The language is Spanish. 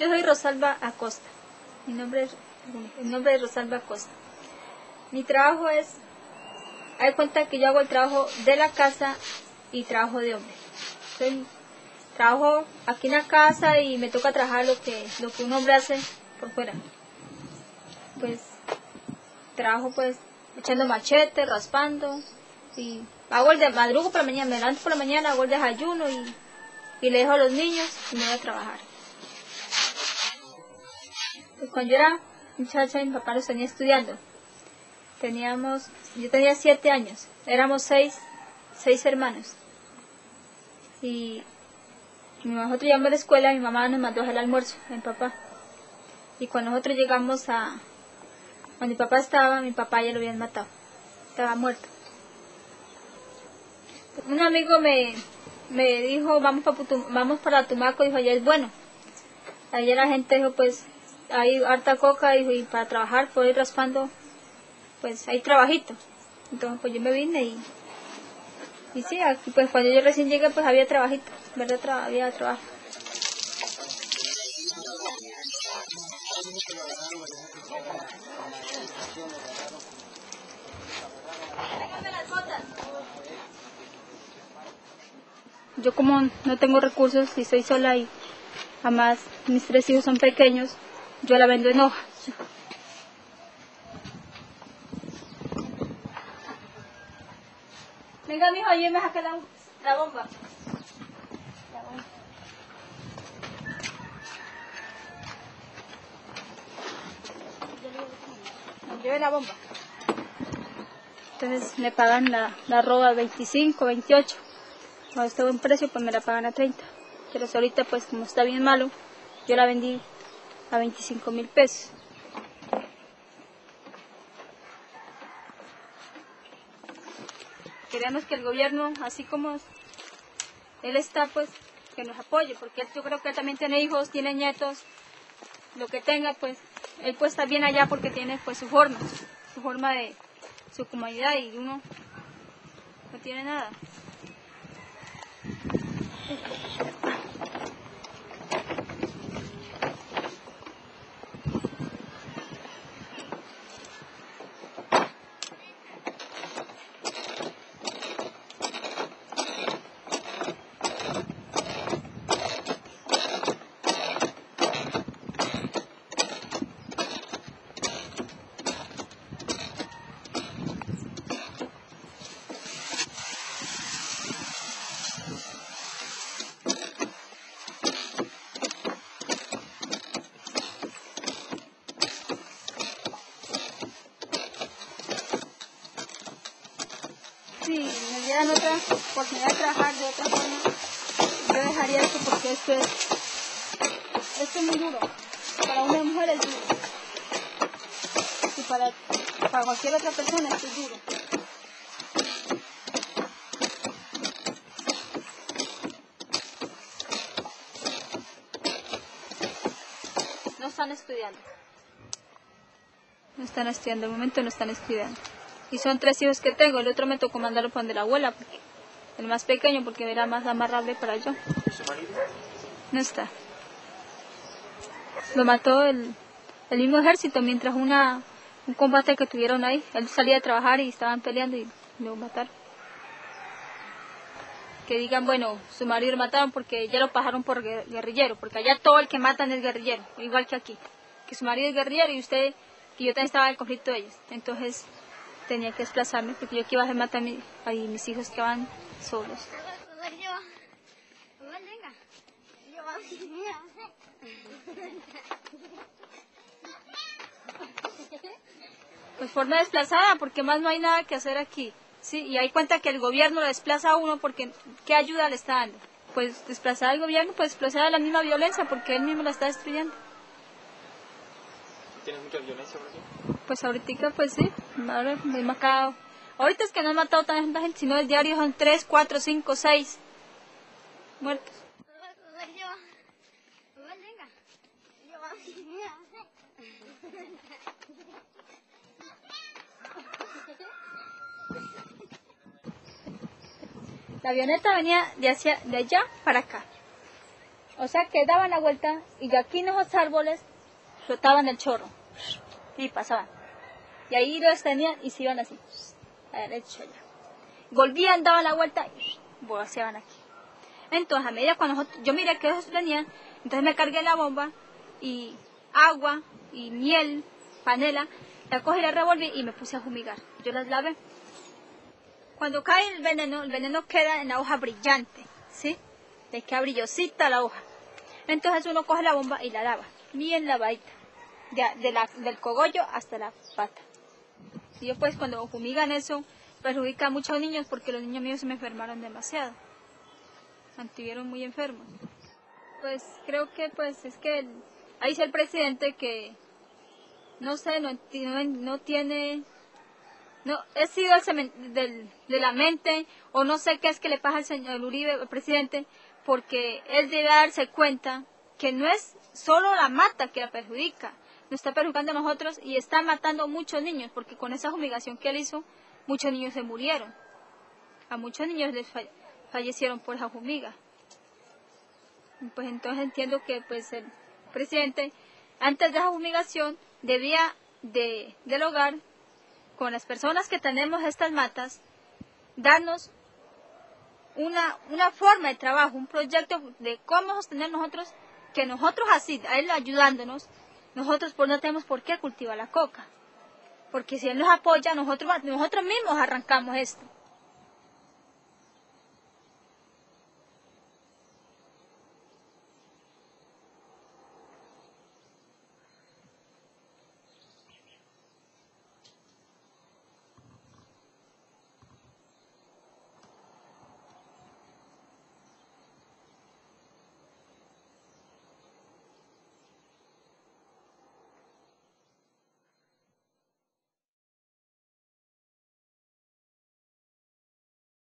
Yo soy Rosalba Acosta. Mi nombre es, mi nombre es Rosalba Acosta. Mi trabajo es, hay cuenta que yo hago el trabajo de la casa y trabajo de hombre. Trabajo aquí en la casa y me toca trabajar lo que, lo que un hombre hace por fuera. Pues trabajo pues echando machete, raspando y hago el de madrugo por la mañana, me levanto por la mañana, hago el desayuno y, y le dejo a los niños y me voy a trabajar. Cuando yo era muchacha, mi papá los tenía estudiando. Teníamos, yo tenía siete años, éramos seis, seis hermanos. Y nosotros llegamos a la escuela, mi mamá nos mandó a el almuerzo, mi papá. Y cuando nosotros llegamos a donde mi papá estaba, mi papá ya lo habían matado, estaba muerto. Un amigo me, me dijo, vamos para, vamos para Tumaco, dijo, allá es bueno. Allá la gente dijo, pues, hay harta coca, y para trabajar, puedo ir raspando, pues, hay trabajito. Entonces, pues yo me vine y, y sí, aquí, pues cuando yo recién llegué, pues había trabajito, ¿verdad? Había trabajo. Yo como no tengo recursos y soy sola y además mis tres hijos son pequeños, yo la vendo en hoja. Venga, mijo, ayúdame a sacar la, la bomba. La bomba. Lleve la bomba. Entonces me pagan la, la roba 25, 28. Cuando está buen precio, pues me la pagan a 30. Pero ahorita, pues como está bien malo, yo la vendí a 25 mil pesos. Queremos que el gobierno, así como él está, pues que nos apoye, porque yo creo que él también tiene hijos, tiene nietos, lo que tenga, pues él puede estar bien allá porque tiene pues su forma, su forma de su comodidad y uno no tiene nada. Si me dieran otra oportunidad de trabajar de otra forma, yo dejaría esto porque esto es, esto es muy duro. Para una mujer es duro. Y para, para cualquier otra persona esto es duro. No están estudiando. No están estudiando, de momento no están estudiando. Y son tres hijos que tengo, el otro me tocó mandarlo para donde la abuela, porque el más pequeño, porque era más amarrable para yo. No está. Lo mató el, el mismo ejército mientras una, un combate que tuvieron ahí. Él salía a trabajar y estaban peleando y lo mataron. Que digan, bueno, su marido lo mataron porque ya lo pasaron por guer- guerrillero, porque allá todo el que matan es guerrillero, igual que aquí. Que su marido es guerrillero y usted, que yo también estaba en el conflicto de ellos. Entonces tenía que desplazarme porque yo que iba a matar a, mi- a mis hijos que van solos. Pues forma desplazada, porque más no hay nada que hacer aquí. Sí, y hay cuenta que el gobierno lo desplaza a uno porque ¿qué ayuda le está dando? Pues desplazar al gobierno, pues desplazar a la misma violencia porque él mismo la está destruyendo. ¿Tienes mucha violencia por aquí? Pues ahorita pues sí, he matado. Ahorita es que no han matado tanta gente, sino el diario son 3, 4, 5, 6 muertos. La avioneta venía de, hacia, de allá para acá. O sea que daban la vuelta y de aquí en esos árboles flotaban el chorro. Y pasaban. Y ahí los tenían y se iban así. A la derecha allá. Volvían, daban la vuelta y volvían aquí. Entonces, a medida cuando nosotros- yo miré que ellos venían, entonces me cargué la bomba y agua y miel, panela, la cogí la revolví y me puse a fumigar. Yo las lavé. Cuando cae el veneno, el veneno queda en la hoja brillante, ¿sí? Le queda brillosita la hoja. Entonces uno coge la bomba y la lava, bien lavadita, de, de la- del cogollo hasta la pata. Y yo pues cuando fumigan eso, perjudica a muchos niños porque los niños míos se me enfermaron demasiado. Mantuvieron muy enfermos. Pues creo que pues es que ahí dice el presidente que no sé, no, no, tiene no, he sido el del- de la mente o no sé qué es que le pasa al señor Uribe, el presidente, porque él debe darse cuenta que no es solo la mata que la perjudica, nos está perjudicando a nosotros y está matando muchos niños, porque con esa fumigación que él hizo, muchos niños se murieron. A muchos niños les fa- fallecieron por esa fumiga. Pues entonces entiendo que pues el presidente, antes de esa fumigación, debía de dialogar con las personas que tenemos estas matas, darnos una, una forma de trabajo, un proyecto de cómo sostener nosotros, que nosotros así, a él ayudándonos, nosotros pues no tenemos por qué cultivar la coca. Porque si él nos apoya, nosotros, nosotros mismos arrancamos esto.